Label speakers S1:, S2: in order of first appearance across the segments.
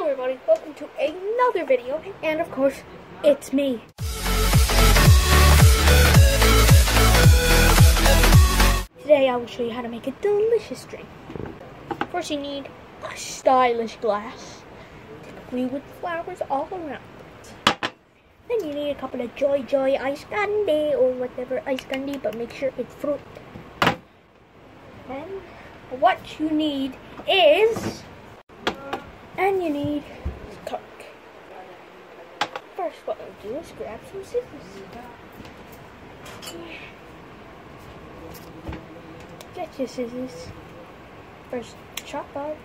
S1: Hello everybody, welcome to another video, and of course, it's me. Today I will show you how to make a delicious drink. First you need a stylish glass, typically with flowers all around it. Then you need a couple of Joy Joy ice candy or whatever ice candy, but make sure it's fruit. Then what you need is and you need Coke. First, what I'll do is grab some scissors. Get your scissors. First, chop out.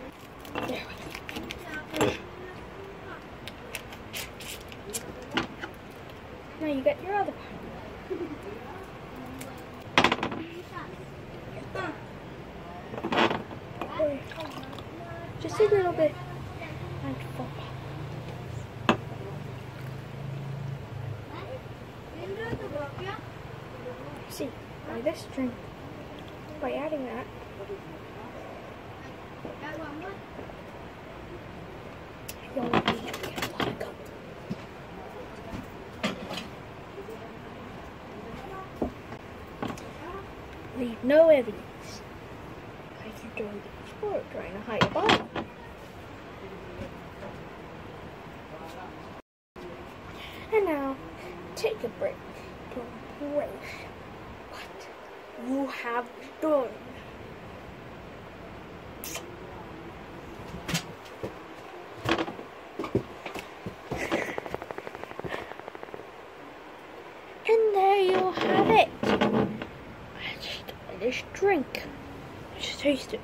S1: There we go. Now you got your other part. Just a little bit See, by this drink, by adding that. Leave no evidence. I you're doing the sport, trying to hide a body. And now, take a break to embrace what you have done. And there you have it. I just this drink. Just taste it.